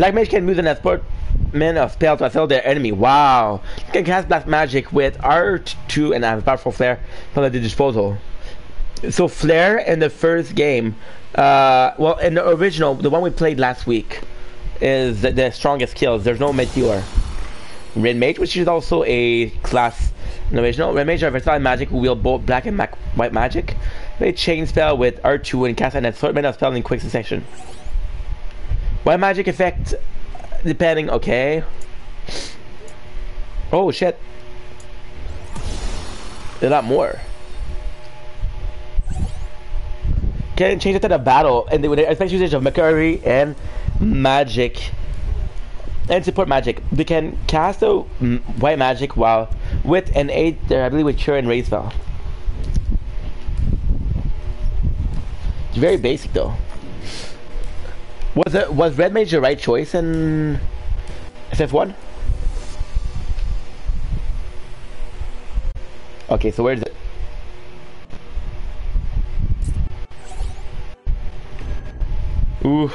Black Mage can use an assortment of spell to assail their enemy. Wow. You can cast Black Magic with R2 and have powerful flare from the disposal. So flare in the first game, uh, well, in the original, the one we played last week, is the, the strongest kills. There's no meteor. Red Mage, which is also a class in the original. Red Mage are versatile magic who wield both black and white magic. They chain spell with R2 and cast an assortment of spells in quick succession. White magic effect, depending, okay. Oh shit. A lot more. Can change it to the battle, and with the especially usage of Mercury and magic and support magic. They can cast a white magic while with an aid their ability with cure and raise spell. It's very basic though. Was it was red mage the right choice in FF1? Okay, so where is it? Ooh.